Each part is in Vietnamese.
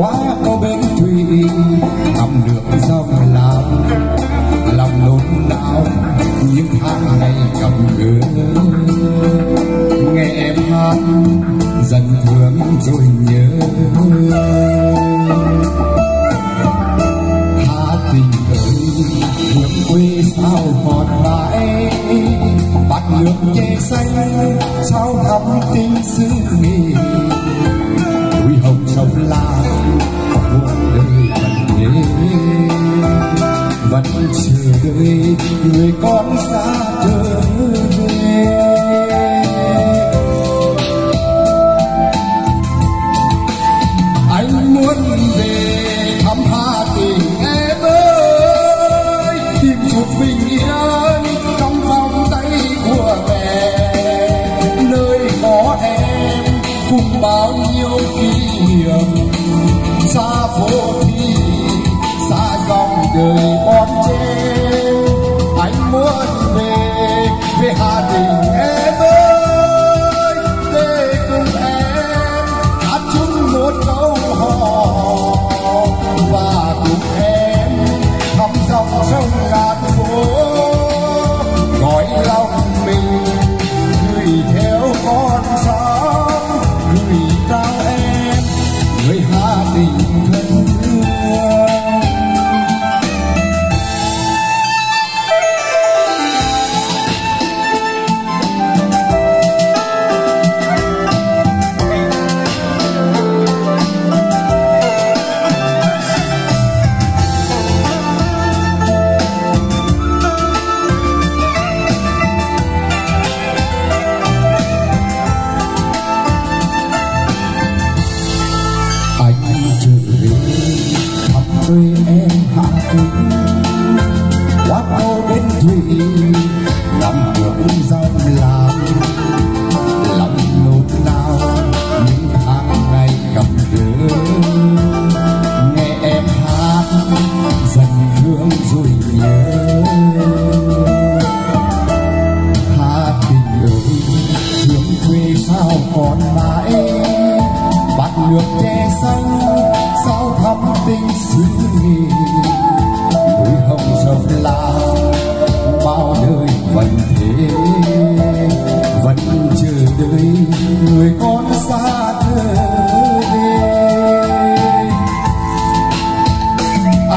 quá có bên thủy hầm được dòng làm. Lòng nôn nao, những tháng ngày cầm gỡ nghe em hát, dần thương rồi nhớ. Tha tình ơi hướng quê sao còn mãi. Bát nước chè xanh, sao thắm tình xứ nghỉ. of love. bao nhiêu kỷ niệm. Xa phố thi xa dòng đời bon chen.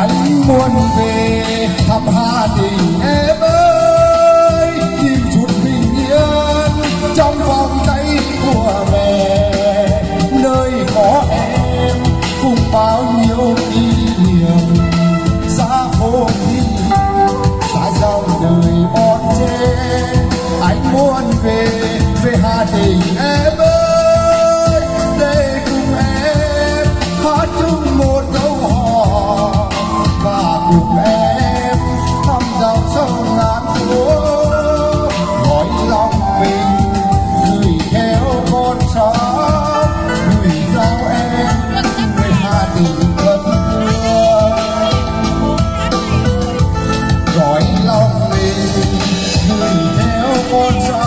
anh muốn về thăm Hà Tĩnh em ơi. Tìm chút bình yên trong vòng tay của mẹ. Nơi có em cùng bao nhiêu kỷ niệm. Xa phố đi xa dòng đời bon chen. Anh muốn về về Hà Tĩnh em ơi. sông ngàn phố gọi lòng mình gửi theo con sóng gửi giao em về hà tĩnh đất mưa gọi lòng mình gửi theo con sóng